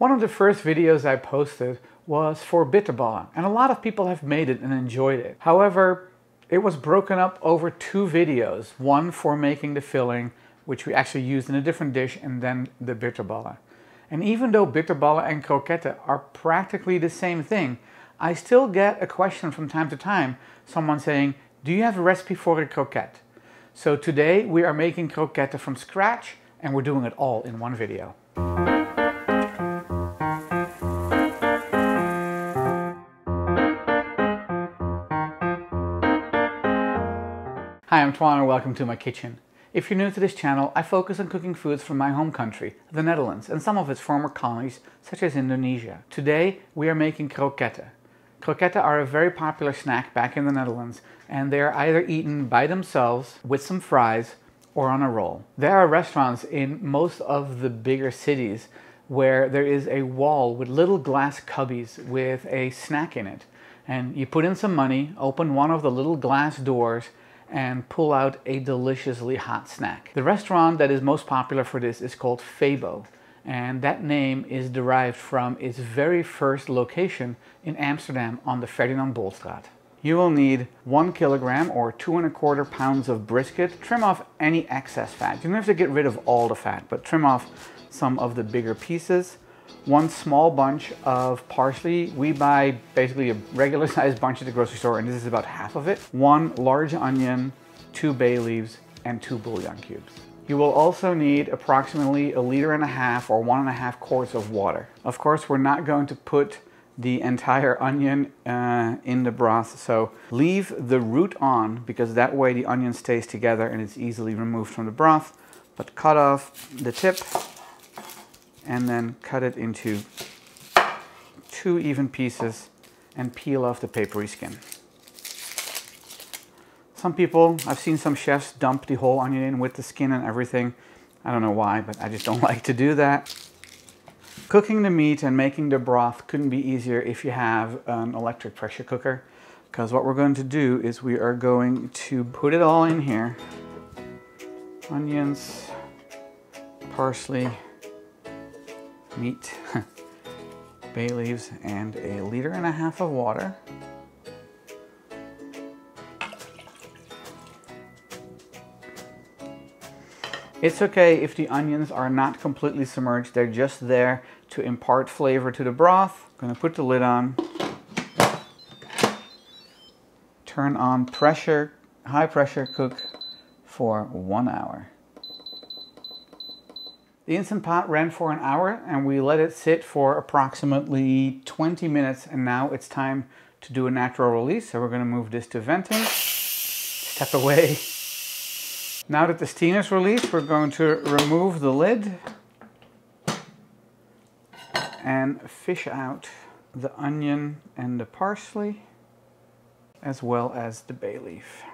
One of the first videos I posted was for bitterballen, and a lot of people have made it and enjoyed it. However, it was broken up over two videos, one for making the filling, which we actually used in a different dish, and then the bitterballen. And even though bitterballen and croquette are practically the same thing, I still get a question from time to time, someone saying, do you have a recipe for a croquette? So today we are making croquette from scratch and we're doing it all in one video. Hi, I'm Toine and welcome to my kitchen. If you're new to this channel, I focus on cooking foods from my home country, the Netherlands, and some of its former colonies, such as Indonesia. Today, we are making croquette. Croquette are a very popular snack back in the Netherlands, and they are either eaten by themselves with some fries or on a roll. There are restaurants in most of the bigger cities where there is a wall with little glass cubbies with a snack in it. And you put in some money, open one of the little glass doors, and pull out a deliciously hot snack. The restaurant that is most popular for this is called FEBO and that name is derived from its very first location in Amsterdam on the Ferdinand Bolstraat. You will need one kilogram or two and a quarter pounds of brisket. Trim off any excess fat. You don't have to get rid of all the fat, but trim off some of the bigger pieces. One small bunch of parsley. We buy basically a regular sized bunch at the grocery store and this is about half of it. One large onion, two bay leaves, and two bouillon cubes. You will also need approximately a liter and a half or one and a half quarts of water. Of course, we're not going to put the entire onion uh, in the broth, so leave the root on because that way the onion stays together and it's easily removed from the broth. But cut off the tip and then cut it into two even pieces and peel off the papery skin. Some people, I've seen some chefs dump the whole onion in with the skin and everything. I don't know why, but I just don't like to do that. Cooking the meat and making the broth couldn't be easier if you have an electric pressure cooker. Because what we're going to do is we are going to put it all in here. Onions, parsley, meat, bay leaves, and a liter and a half of water. It's okay if the onions are not completely submerged, they're just there to impart flavor to the broth. I'm gonna put the lid on, turn on pressure, high pressure cook for one hour. The Instant Pot ran for an hour and we let it sit for approximately 20 minutes and now it's time to do a natural release. So we're gonna move this to venting, step away. Now that the steam is released, we're going to remove the lid and fish out the onion and the parsley as well as the bay leaf.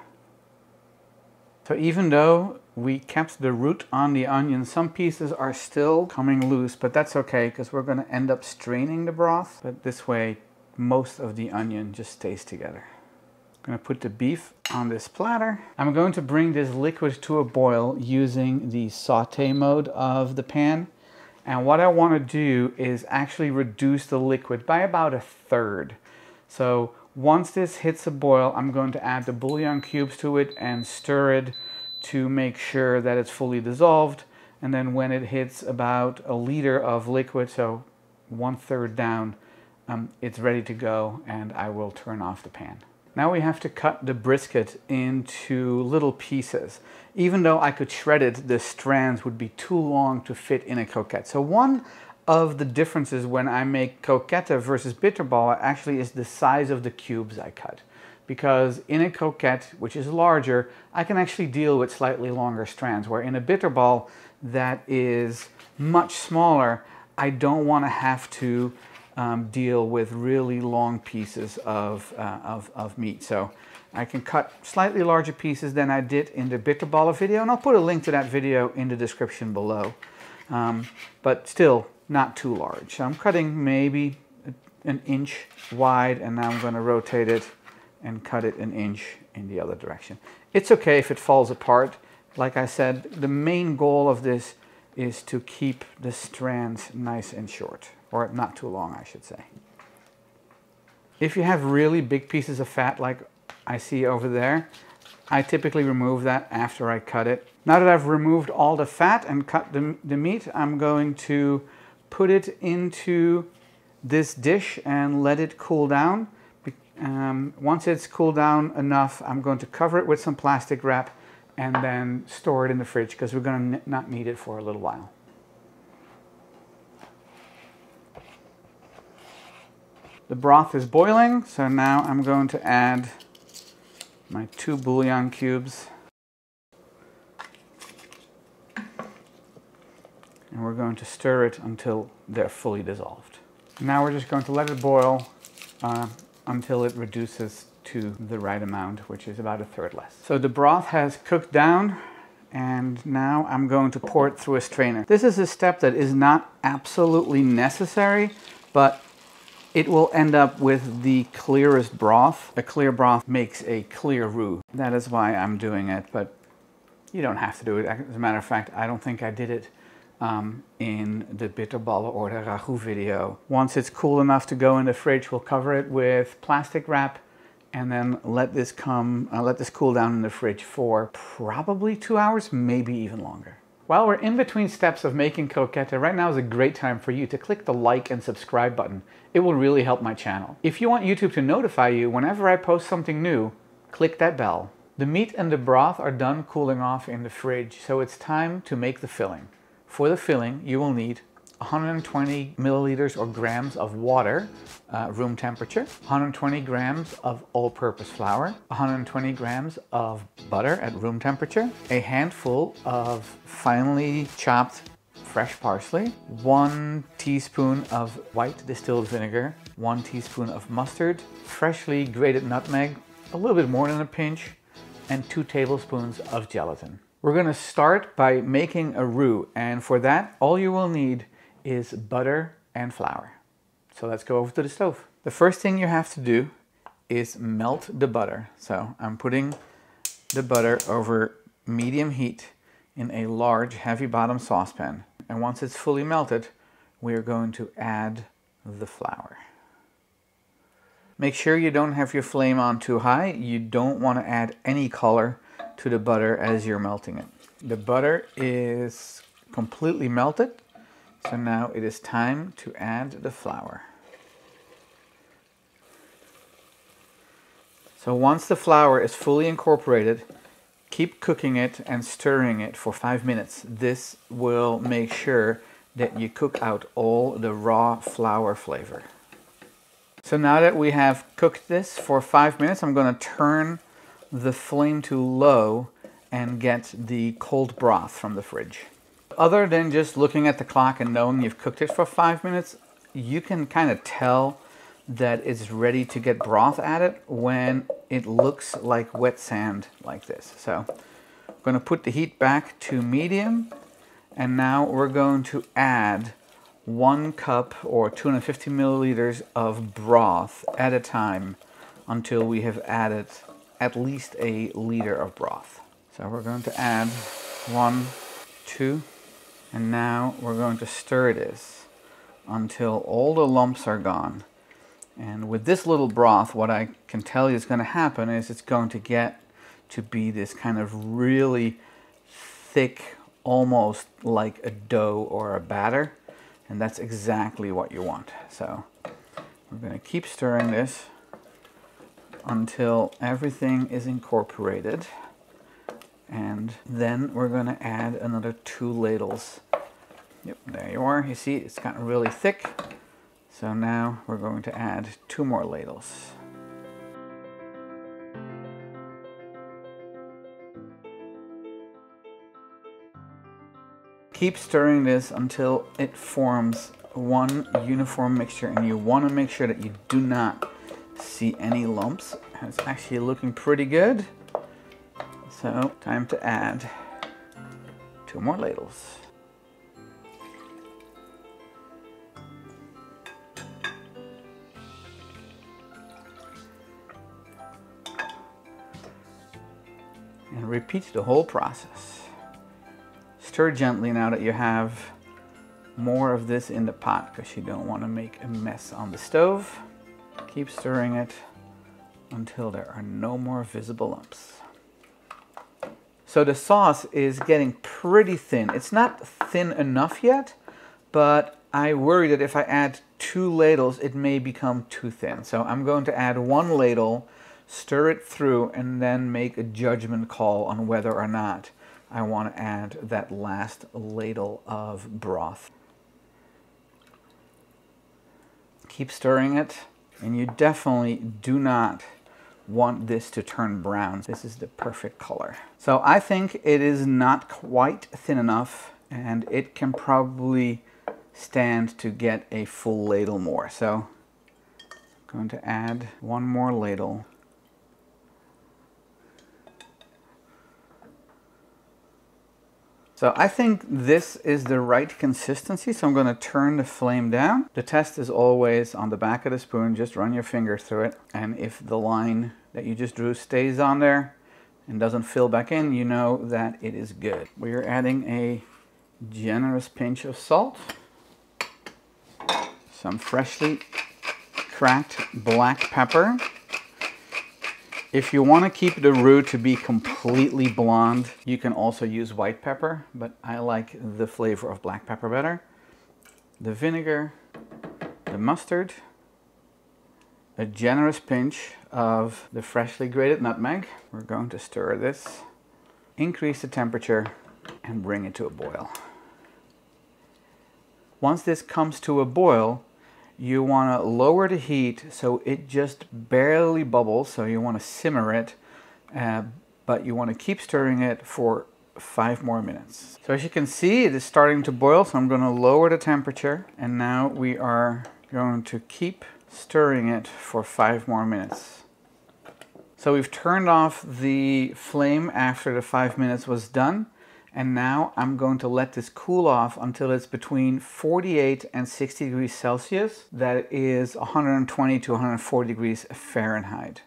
So even though we kept the root on the onion, some pieces are still coming loose, but that's okay because we're going to end up straining the broth. But this way, most of the onion just stays together. I'm going to put the beef on this platter. I'm going to bring this liquid to a boil using the saute mode of the pan. And what I want to do is actually reduce the liquid by about a third. So once this hits a boil, I'm going to add the bouillon cubes to it and stir it to make sure that it's fully dissolved. And then when it hits about a liter of liquid, so one third down, um, it's ready to go and I will turn off the pan. Now we have to cut the brisket into little pieces. Even though I could shred it, the strands would be too long to fit in a croquette. So one of the differences when I make croquette versus bitterball actually is the size of the cubes I cut. Because in a croquette, which is larger, I can actually deal with slightly longer strands, where in a bitterball that is much smaller, I don't want to have to um, deal with really long pieces of, uh, of, of meat. So I can cut slightly larger pieces than I did in the bitterball video, and I'll put a link to that video in the description below. Um, but still, not too large. So I'm cutting maybe an inch wide and now I'm going to rotate it and cut it an inch in the other direction. It's okay if it falls apart. Like I said, the main goal of this is to keep the strands nice and short. or not too long, I should say. If you have really big pieces of fat like I see over there, I typically remove that after I cut it. Now that I've removed all the fat and cut the, the meat, I'm going to put it into this dish and let it cool down. Um, once it's cooled down enough, I'm going to cover it with some plastic wrap and then store it in the fridge because we're going to not need it for a little while. The broth is boiling, so now I'm going to add my two bouillon cubes. And we're going to stir it until they're fully dissolved. Now we're just going to let it boil uh, until it reduces to the right amount, which is about a third less. So the broth has cooked down and now I'm going to pour it through a strainer. This is a step that is not absolutely necessary, but it will end up with the clearest broth. A clear broth makes a clear roux. That is why I'm doing it, but you don't have to do it. As a matter of fact, I don't think I did it um, in the bitterballen or the ragout video. Once it's cool enough to go in the fridge, we'll cover it with plastic wrap and then let this come, uh, let this cool down in the fridge for probably two hours, maybe even longer. While we're in between steps of making croquette, right now is a great time for you to click the like and subscribe button. It will really help my channel. If you want YouTube to notify you whenever I post something new, click that bell. The meat and the broth are done cooling off in the fridge, so it's time to make the filling. For the filling, you will need 120 milliliters or grams of water, uh, room temperature, 120 grams of all-purpose flour, 120 grams of butter at room temperature, a handful of finely chopped fresh parsley, one teaspoon of white distilled vinegar, one teaspoon of mustard, freshly grated nutmeg, a little bit more than a pinch, and two tablespoons of gelatin. We're going to start by making a roux and for that all you will need is butter and flour. So let's go over to the stove. The first thing you have to do is melt the butter. So I'm putting the butter over medium heat in a large heavy bottom saucepan. And once it's fully melted, we are going to add the flour. Make sure you don't have your flame on too high. You don't want to add any color to the butter as you're melting it. The butter is completely melted so now it is time to add the flour. So once the flour is fully incorporated, keep cooking it and stirring it for five minutes. This will make sure that you cook out all the raw flour flavor. So now that we have cooked this for five minutes, I'm going to turn the flame to low and get the cold broth from the fridge other than just looking at the clock and knowing you've cooked it for five minutes, you can kind of tell that it's ready to get broth added when it looks like wet sand like this. So I'm going to put the heat back to medium and now we're going to add one cup or 250 milliliters of broth at a time until we have added at least a liter of broth. So we're going to add one, two, and now we're going to stir this until all the lumps are gone. And with this little broth, what I can tell you is going to happen is it's going to get to be this kind of really thick, almost like a dough or a batter. And that's exactly what you want. So we're going to keep stirring this until everything is incorporated. And then we're going to add another two ladles. Yep, there you are. You see, it's gotten really thick. So now we're going to add two more ladles. Keep stirring this until it forms one uniform mixture and you want to make sure that you do not see any lumps. It's actually looking pretty good. So time to add two more ladles. And repeat the whole process. Stir gently now that you have more of this in the pot because you don't want to make a mess on the stove. Keep stirring it until there are no more visible lumps. So the sauce is getting pretty thin. It's not thin enough yet, but I worry that if I add two ladles, it may become too thin. So I'm going to add one ladle, stir it through, and then make a judgment call on whether or not I want to add that last ladle of broth. Keep stirring it, and you definitely do not want this to turn brown. This is the perfect color. So I think it is not quite thin enough and it can probably stand to get a full ladle more. So I'm going to add one more ladle. So I think this is the right consistency, so I'm going to turn the flame down. The test is always on the back of the spoon, just run your finger through it, and if the line that you just drew stays on there and doesn't fill back in, you know that it is good. We are adding a generous pinch of salt, some freshly cracked black pepper, if you want to keep the roux to be completely blonde, you can also use white pepper, but I like the flavor of black pepper better. The vinegar, the mustard, a generous pinch of the freshly grated nutmeg. We're going to stir this, increase the temperature, and bring it to a boil. Once this comes to a boil, you want to lower the heat so it just barely bubbles. So you want to simmer it, uh, but you want to keep stirring it for five more minutes. So as you can see, it is starting to boil. So I'm going to lower the temperature and now we are going to keep stirring it for five more minutes. So we've turned off the flame after the five minutes was done. And now I'm going to let this cool off until it's between 48 and 60 degrees Celsius. That is 120 to 140 degrees Fahrenheit.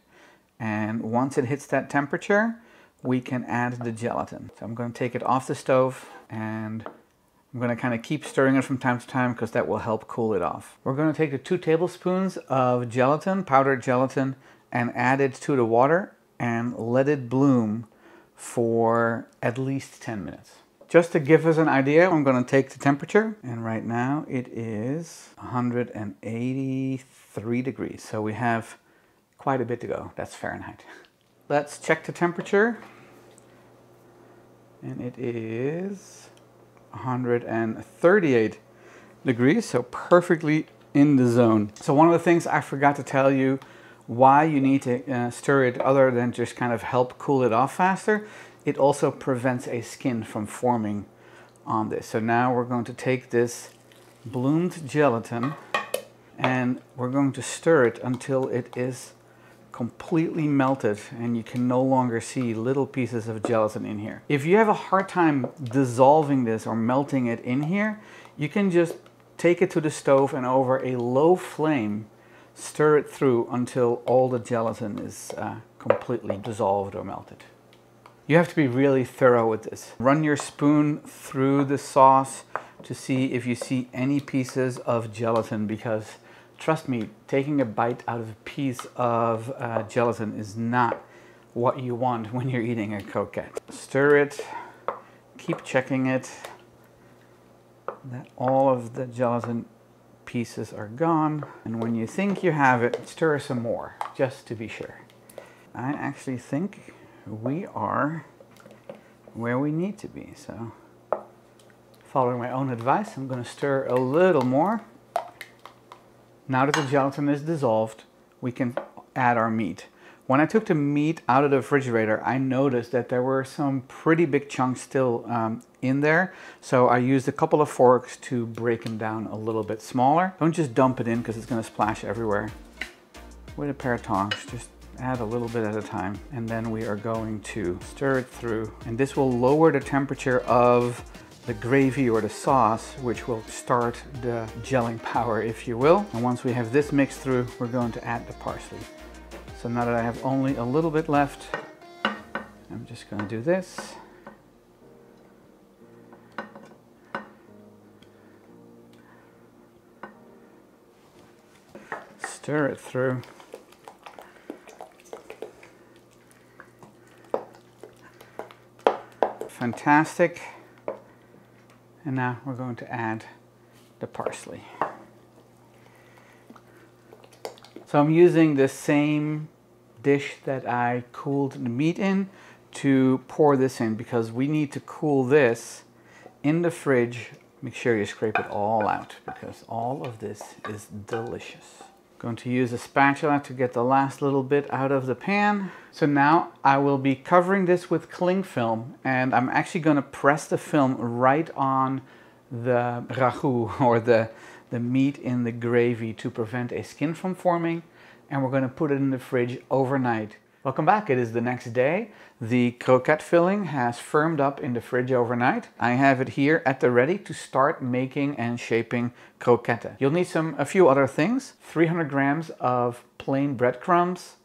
And once it hits that temperature, we can add the gelatin. So I'm going to take it off the stove and I'm going to kind of keep stirring it from time to time because that will help cool it off. We're going to take the two tablespoons of gelatin, powdered gelatin, and add it to the water and let it bloom for at least 10 minutes. Just to give us an idea, I'm going to take the temperature and right now it is 183 degrees. So we have quite a bit to go. That's Fahrenheit. Let's check the temperature and it is 138 degrees, so perfectly in the zone. So one of the things I forgot to tell you why you need to uh, stir it other than just kind of help cool it off faster, it also prevents a skin from forming on this. So now we're going to take this bloomed gelatin and we're going to stir it until it is completely melted and you can no longer see little pieces of gelatin in here. If you have a hard time dissolving this or melting it in here, you can just take it to the stove and over a low flame Stir it through until all the gelatin is uh, completely dissolved or melted. You have to be really thorough with this. Run your spoon through the sauce to see if you see any pieces of gelatin because trust me, taking a bite out of a piece of uh, gelatin is not what you want when you're eating a croquette. Stir it, keep checking it, that all of the gelatin pieces are gone. And when you think you have it, stir some more, just to be sure. I actually think we are where we need to be. So following my own advice, I'm going to stir a little more. Now that the gelatin is dissolved, we can add our meat. When I took the meat out of the refrigerator, I noticed that there were some pretty big chunks still um, in there. So I used a couple of forks to break them down a little bit smaller. Don't just dump it in because it's gonna splash everywhere. With a pair of tongs, just add a little bit at a time. And then we are going to stir it through. And this will lower the temperature of the gravy or the sauce, which will start the gelling power, if you will. And once we have this mixed through, we're going to add the parsley. So now that I have only a little bit left, I'm just going to do this. Stir it through. Fantastic. And now we're going to add the parsley. So I'm using the same dish that I cooled the meat in to pour this in because we need to cool this in the fridge. Make sure you scrape it all out because all of this is delicious. Going to use a spatula to get the last little bit out of the pan. So now I will be covering this with cling film and I'm actually going to press the film right on the ragout or the, the meat in the gravy to prevent a skin from forming and we're going to put it in the fridge overnight. Welcome back. It is the next day. The croquette filling has firmed up in the fridge overnight. I have it here at the ready to start making and shaping croquette. You'll need some a few other things. 300 grams of plain breadcrumbs,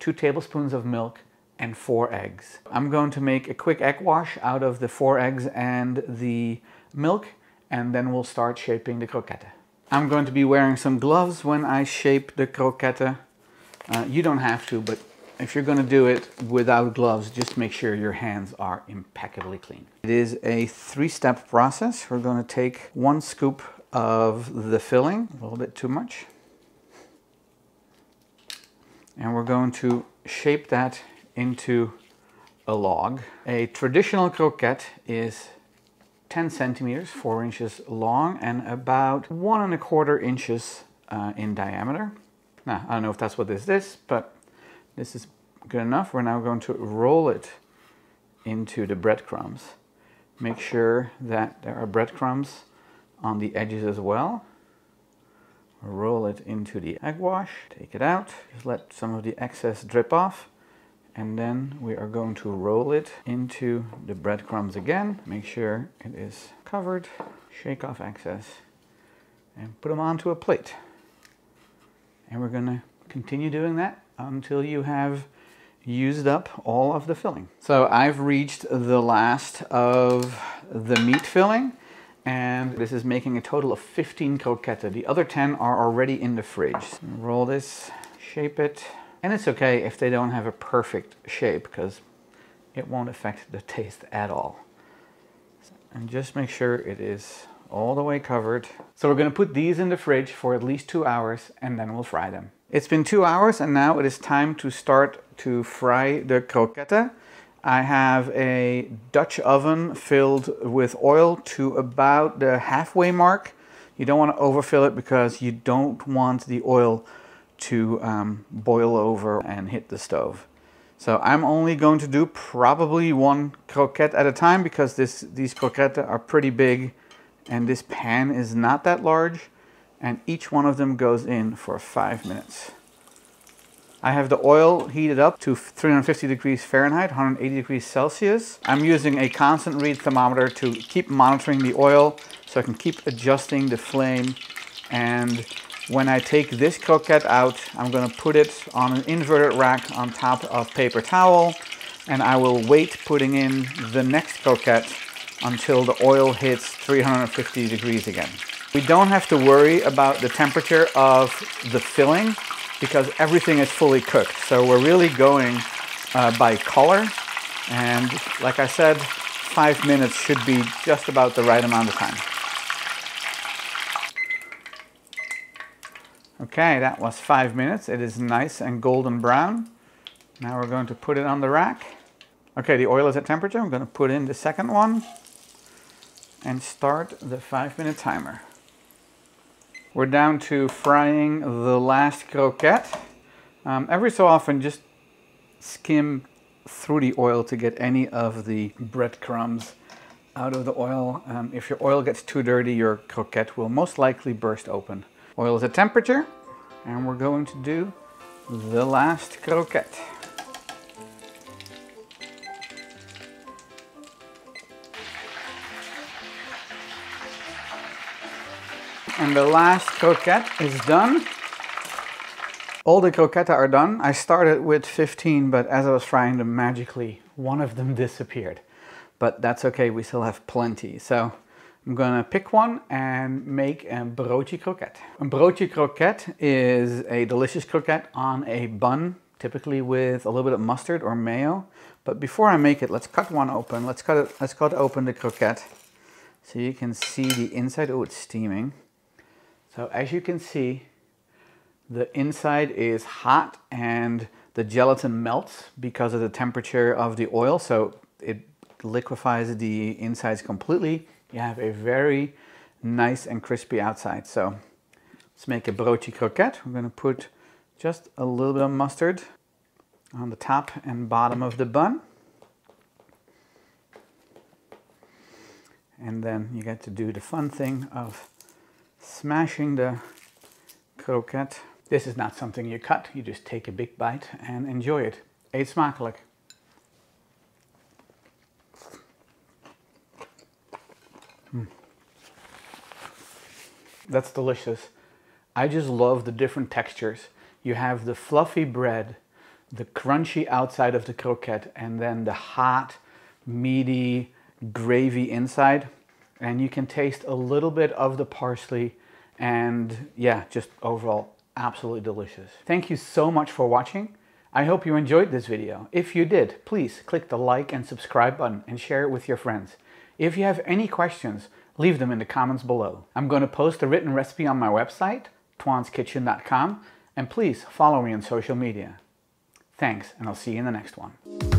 2 tablespoons of milk, and 4 eggs. I'm going to make a quick egg wash out of the 4 eggs and the milk and then we'll start shaping the croquette. I'm going to be wearing some gloves when I shape the croquette. Uh, you don't have to, but if you're going to do it without gloves, just make sure your hands are impeccably clean. It is a three-step process. We're going to take one scoop of the filling, a little bit too much. And we're going to shape that into a log. A traditional croquette is 10 centimeters, 4 inches long, and about one and a quarter inches uh, in diameter. Now, I don't know if that's what this is, but this is good enough. We're now going to roll it into the breadcrumbs. Make sure that there are breadcrumbs on the edges as well. Roll it into the egg wash, take it out, just let some of the excess drip off and then we are going to roll it into the breadcrumbs again. Make sure it is covered, shake off excess, and put them onto a plate. And we're gonna continue doing that until you have used up all of the filling. So I've reached the last of the meat filling and this is making a total of 15 croquettes. The other 10 are already in the fridge. Roll this, shape it, and it's okay if they don't have a perfect shape because it won't affect the taste at all. And just make sure it is all the way covered. So we're gonna put these in the fridge for at least two hours and then we'll fry them. It's been two hours and now it is time to start to fry the croquette. I have a Dutch oven filled with oil to about the halfway mark. You don't want to overfill it because you don't want the oil to um, boil over and hit the stove. So I'm only going to do probably one croquette at a time because this, these croquettes are pretty big and this pan is not that large and each one of them goes in for five minutes. I have the oil heated up to 350 degrees Fahrenheit, 180 degrees Celsius. I'm using a constant read thermometer to keep monitoring the oil so I can keep adjusting the flame and when I take this croquette out, I'm going to put it on an inverted rack on top of paper towel and I will wait putting in the next croquette until the oil hits 350 degrees again. We don't have to worry about the temperature of the filling because everything is fully cooked. So we're really going uh, by color and like I said, five minutes should be just about the right amount of time. Okay, that was five minutes. It is nice and golden brown. Now we're going to put it on the rack. Okay, the oil is at temperature. I'm going to put in the second one and start the five minute timer. We're down to frying the last croquette. Um, every so often just skim through the oil to get any of the breadcrumbs out of the oil. Um, if your oil gets too dirty, your croquette will most likely burst open. Oil is at temperature, and we're going to do the last croquette. And the last croquette is done. All the croquettes are done. I started with 15, but as I was frying them magically, one of them disappeared. But that's okay, we still have plenty. So I'm gonna pick one and make a broodje croquette. A broodje croquette is a delicious croquette on a bun, typically with a little bit of mustard or mayo. But before I make it, let's cut one open. Let's cut it, let's cut open the croquette so you can see the inside. Oh, it's steaming. So as you can see, the inside is hot and the gelatin melts because of the temperature of the oil. So it liquefies the insides completely. You have a very nice and crispy outside. So let's make a broodje croquette. We're gonna put just a little bit of mustard on the top and bottom of the bun. And then you get to do the fun thing of smashing the croquette. This is not something you cut, you just take a big bite and enjoy it. Eet smakelijk. Mm. That's delicious. I just love the different textures. You have the fluffy bread, the crunchy outside of the croquette, and then the hot, meaty gravy inside. And you can taste a little bit of the parsley and yeah, just overall absolutely delicious. Thank you so much for watching. I hope you enjoyed this video. If you did, please click the like and subscribe button and share it with your friends. If you have any questions, leave them in the comments below. I'm going to post a written recipe on my website, toineskitchen.com, and please follow me on social media. Thanks, and I'll see you in the next one.